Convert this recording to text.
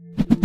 you